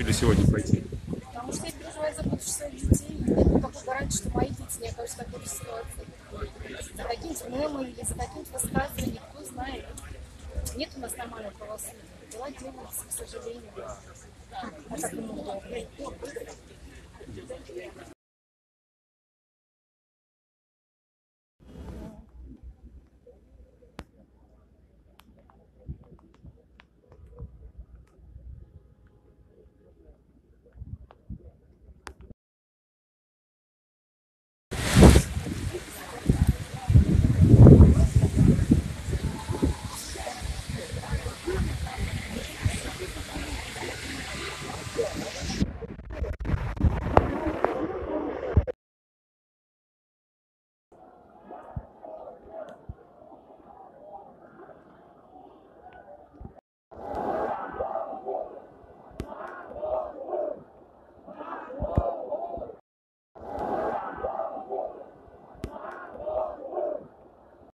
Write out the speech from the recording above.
решили сегодня пойти? Потому что я переживаю за будущее своих детей. Нет никакой гарантии, что мои дети не окажутся в такой же ситуации. За каким-то мемом или за каким-то высказыванием, кто знает. Нет у нас нормального правосудия. Дела делаются, к сожалению. А как ему удобно.